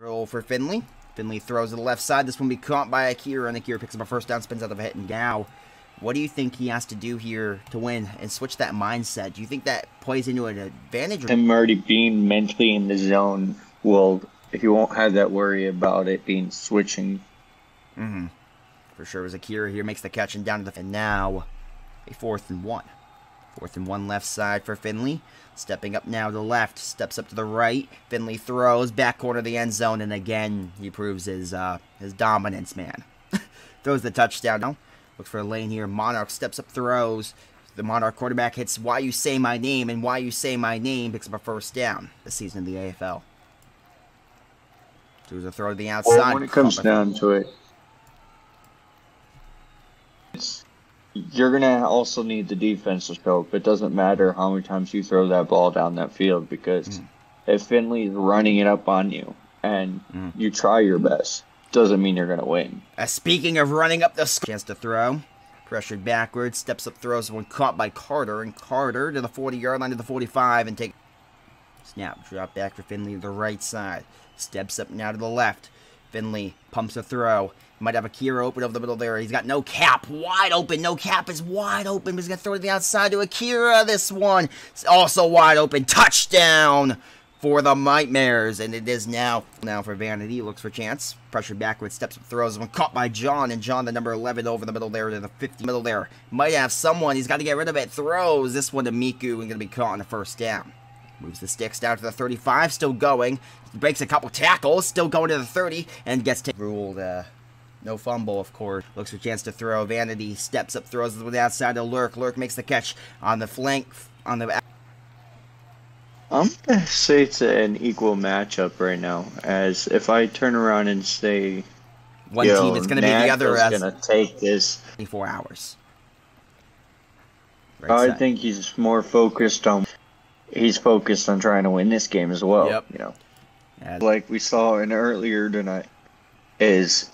Roll for Finley. Finley throws to the left side. This one will be caught by Akira, and Akira picks up a first down, spins out of a hit, and now, what do you think he has to do here to win and switch that mindset? Do you think that plays into an advantage? Him already being mentally in the zone will, if you won't have that worry about it being switching. Mm-hmm. For sure, as Akira here makes the catch and down to the and now a fourth and one. Fourth and one left side for Finley. Stepping up now to the left, steps up to the right. Finley throws back corner of the end zone, and again he proves his uh, his dominance, man. throws the touchdown. Now looks for a lane here. Monarch steps up, throws. The Monarch quarterback hits "Why you say my name" and "Why you say my name" picks up a first down. This season in the AFL. Does a throw to the outside. Well, when it comes down to it, it's you're gonna also need the defense to show up. It doesn't matter how many times you throw that ball down that field because mm. if Finley's running it up on you and mm. you try your best, doesn't mean you're gonna win. Uh, speaking of running up the chance to throw, pressured backwards, steps up, throws one caught by Carter, and Carter to the 40 yard line to the 45 and take snap, drop back for Finley to the right side, steps up now to the left. Finley pumps a throw. Might have Akira open over the middle there. He's got no cap. Wide open. No cap is wide open. He's going to throw it to the outside to Akira. This one is also wide open. Touchdown for the Nightmares. And it is now now for Vanity. Looks for chance. Pressure backwards. Steps up. Throws one. Caught by John. And John, the number 11, over the middle there to the 50 middle there. Might have someone. He's got to get rid of it. Throws this one to Miku. And going to be caught on the first down. Moves the sticks down to the 35. Still going. Breaks a couple tackles. Still going to the 30. And gets to ruled uh, no fumble, of course. Looks for a chance to throw. Vanity steps up, throws it to the outside to Lurk. Lurk makes the catch on the flank, on the. I'm gonna say it's an equal matchup right now. As if I turn around and say, one team is gonna be the other. Is gonna take this 24 hours. Right I side. think he's more focused on. He's focused on trying to win this game as well. Yep. You know, As like we saw in earlier tonight, is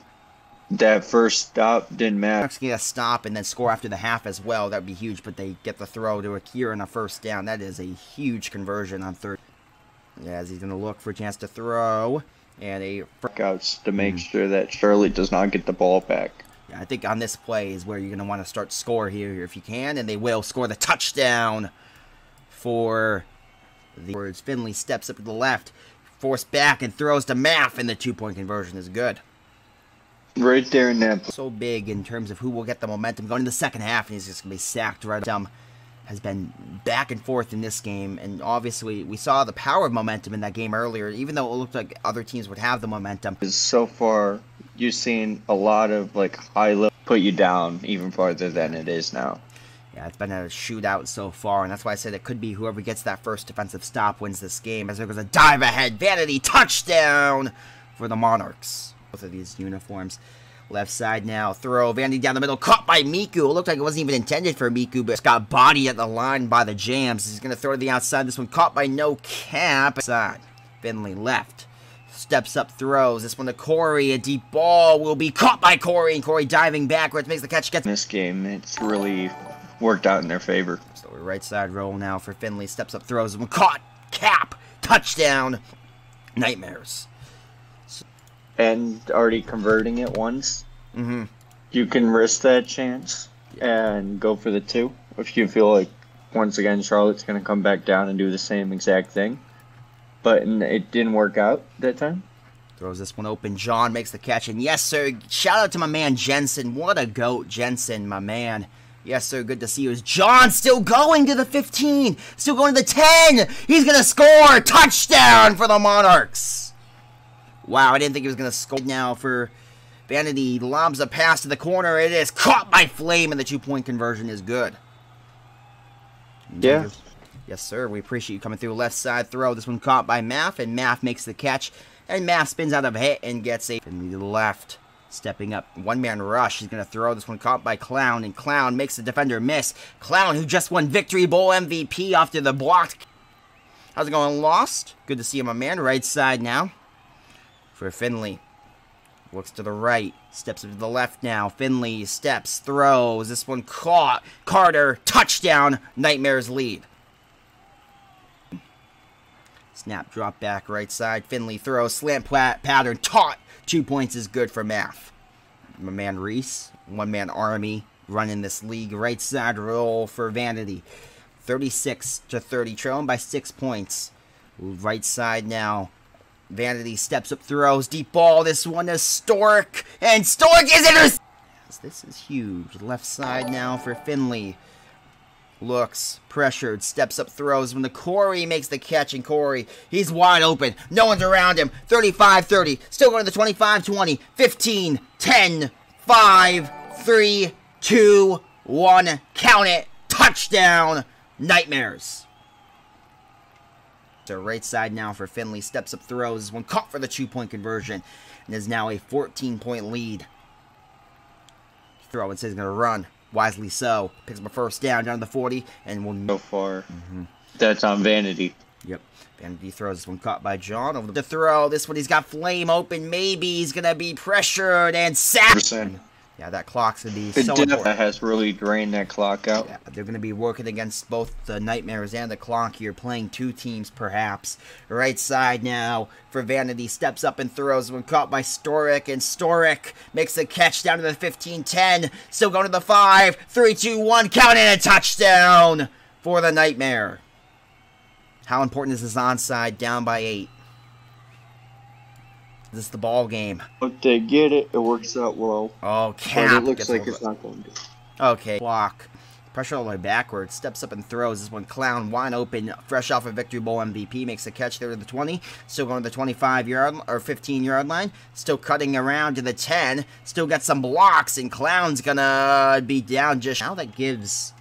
that first stop didn't matter. Get a stop and then score after the half as well. That would be huge. But they get the throw to Akira and a first down. That is a huge conversion on third. Yeah, as he's going to look for a chance to throw and a workouts to make mm. sure that Charlotte does not get the ball back. Yeah, I think on this play is where you're going to want to start score here if you can, and they will score the touchdown for the words. Finley steps up to the left, forced back and throws to Maff, and the two-point conversion is good. Right there in that. So big in terms of who will get the momentum going in the second half, and he's just going to be sacked right um, has been back and forth in this game, and obviously we saw the power of momentum in that game earlier, even though it looked like other teams would have the momentum. So far, you've seen a lot of like high level put you down even farther than it is now. Yeah, it's been a shootout so far, and that's why I said it could be whoever gets that first defensive stop wins this game. As there goes a dive ahead, vanity touchdown for the Monarchs both of these uniforms. Left side now, throw, Vandy down the middle, caught by Miku. It looked like it wasn't even intended for Miku, but it's got body at the line by the Jams. He's going to throw to the outside. This one caught by no cap. Side. Finley left. Steps up, throws. This one to Corey. A deep ball will be caught by Corey, and Corey diving backwards makes the catch. Gets this game. It's really worked out in their favor. So right side roll now for Finley. Steps up, throws. One caught. Cap. Touchdown. Nightmares and already converting it once, mm-hmm. you can risk that chance and go for the two. If you feel like once again Charlotte's going to come back down and do the same exact thing, but it didn't work out that time. Throws this one open. John makes the catch, and yes, sir. Shout out to my man Jensen. What a goat, Jensen, my man. Yes, sir. Good to see you. Is John still going to the 15? Still going to the 10? He's going to score! Touchdown for the Monarchs! Wow, I didn't think he was going to score now for Vanity. Lobs a pass to the corner. It is caught by Flame, and the two-point conversion is good. Yeah. Yes, sir. We appreciate you coming through. Left side throw. This one caught by Math, and Math makes the catch. And Math spins out of hit and gets a the left. Stepping up, one-man rush. He's going to throw this one caught by Clown, and Clown makes the defender miss. Clown, who just won Victory Bowl MVP after the blocked. How's it going? Lost? Good to see him, my man. Right side now for Finley. Looks to the right, steps to the left now. Finley steps, throws. This one caught. Carter, touchdown. Nightmares lead. Snap, drop back, right side. Finley throws, slant plat, pattern, taught. Two points is good for math. My man Reese, one man army, running this league. Right side roll for Vanity. 36 to 30, trailing by six points. Right side now. Vanity steps up, throws, deep ball. This one is Stork, and Stork is intercepted. This is huge. Left side now for Finley. Looks pressured, steps up, throws. When the Corey makes the catch, and Corey, he's wide open. No one's around him. 35 30. Still going to the 25 20. 15 10 5 3 2 1. Count it. Touchdown. Nightmares. So right side now for Finley. Steps up, throws. One caught for the two point conversion. And is now a 14 point lead. Throw and says he's going to run. Wisely so. Picks up a first down down to the 40 and will So far, mm-hmm. that's on Vanity. Yep. Vanity throws this one caught by John over the throw. This one he's got flame open. Maybe he's gonna be pressured and sacked. Yeah, that clock's gonna be The so depth important. has really drained that clock out. Yeah, they're gonna be working against both the nightmares and the clock here, playing two teams perhaps. Right side now for Vanity steps up and throws when caught by Storic, and Storic makes the catch down to the 15-10. Still going to the 5, 3, 2, 1, count and a touchdown for the nightmare. How important is this onside down by eight? This is the ball game. If they get it, it works out well. Oh, But Cap it looks like it's not going to. Okay, block. Pressure all the way backwards. Steps up and throws. This one clown wide open, fresh off a victory bowl MVP. Makes a catch there to the 20. Still going to the 25 yard or 15 yard line. Still cutting around to the 10. Still got some blocks, and clown's gonna be down just now. That gives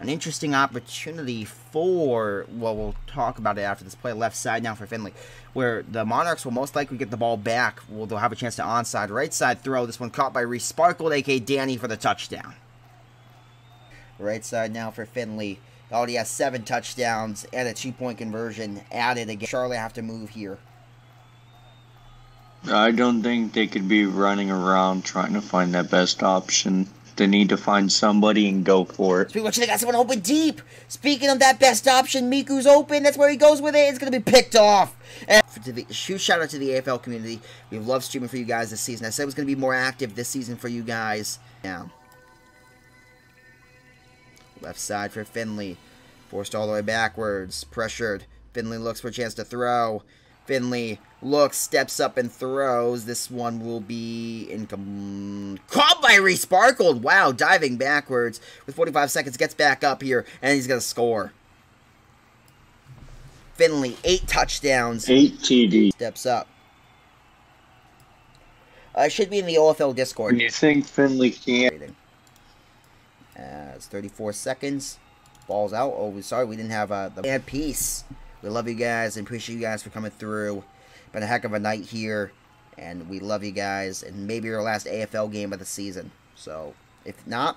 an interesting opportunity for. Well, we'll talk about it after this play. Left side now for Finley, where the Monarchs will most likely get the ball back. Well, they'll have a chance to onside. Right side throw. This one caught by Reese Sparkled, aka Danny, for the touchdown. Right side now for Finley. Oh, Already has seven touchdowns and a two point conversion added again. Charlotte have to move here. I don't think they could be running around trying to find that best option. They need to find somebody and go for it. Speaking of which, they got someone open deep. Speaking of that best option, Miku's open. That's where he goes with it. It's going to be picked off. And to the, huge shout out to the AFL community. We've loved streaming for you guys this season. I said it was going to be more active this season for you guys. Now, left side for Finley. Forced all the way backwards. Pressured. Finley looks for a chance to throw. Finley looks, steps up, and throws. This one will be income. Caught by Resparkled. Wow, diving backwards with 45 seconds. Gets back up here, and he's going to score. Finley, eight touchdowns. Eight TD. Steps up. Uh, should be in the AFL Discord. You think Finley can't. Uh, it's 34 seconds. Balls out. Oh, we sorry we didn't have uh, the bad piece. We love you guys and appreciate you guys for coming through. Been a heck of a night here, and we love you guys. And maybe your last AFL game of the season. So if not,